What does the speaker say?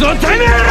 ぞてめえら